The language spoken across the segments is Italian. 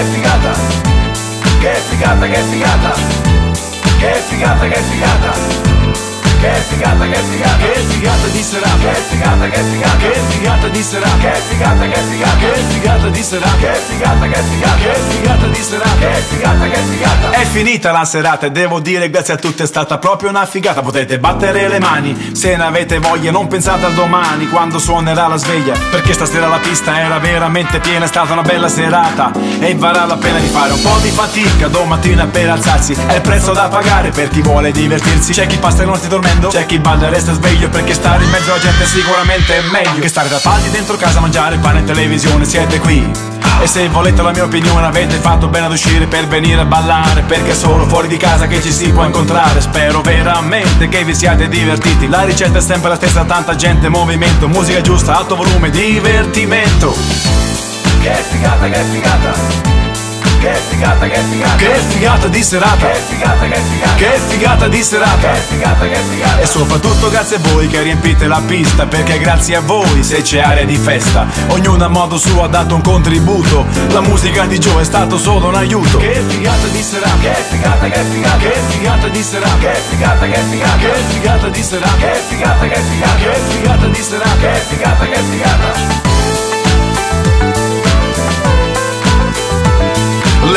che figata. Che figata, che figata. Che figata, che figata. Che figata, che figata. Che figata di serata. Che figata, che figata. Che figata di serata. Che figata, che figata. Che figata di serata. Che figata, che figata. Che figata di serata. Che figata, che figata finita la serata e devo dire grazie a tutti è stata proprio una figata. Potete battere le mani se ne avete voglia Non pensate al domani quando suonerà la sveglia Perché stasera la pista era veramente piena È stata una bella serata e varrà la pena di fare un po' di fatica Domattina per alzarsi è il prezzo da pagare Per chi vuole divertirsi. C'è chi passa le notti dormendo C'è chi balla e resta sveglio Perché stare in mezzo alla gente sicuramente è meglio Che stare da palli dentro casa a mangiare pane e televisione Siete qui e se volete la mia opinione avete fatto bene ad uscire per venire a ballare Perché è solo fuori di casa che ci si può incontrare. Spero veramente che vi siate divertiti. La ricetta è sempre la stessa, tanta gente, movimento Musica giusta, alto volume, divertimento. Che figata, che figata. Che figata, che figata. Che figata di serata. Che figata, che figata figata di serata. Che figata, che figata. E soprattutto grazie a voi che riempite la pista Perché grazie a voi se c'è aria di festa Ognuno a modo suo ha dato un contributo. La musica di Joe è stato solo un aiuto. Che figata di serata. Che figata, che figata. Che figata di serata. Che figata, che figata. Che figata di serata. Che figata, che figata. Che figata di serata. Che figata, che figata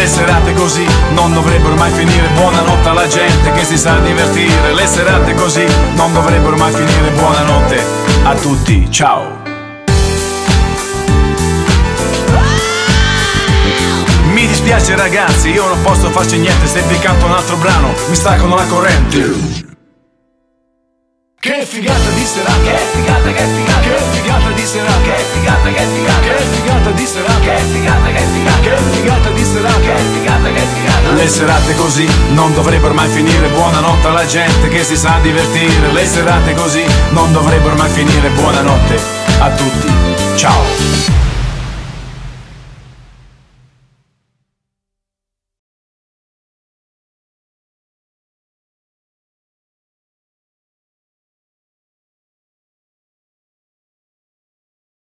Le serate così non dovrebbero mai finire Buonanotte alla gente che si sa divertire. Le serate così non dovrebbero mai finire Buonanotte a tutti, ciao. Mi dispiace ragazzi, io non posso farci niente Se vi canto un altro brano, mi staccano la corrente. Che figata di serata Che figata, che figata Che figata di serata Le serate così non dovrebbero mai finire. Buonanotte alla gente che si sa divertire. Le serate così non dovrebbero mai finire. Buonanotte a tutti,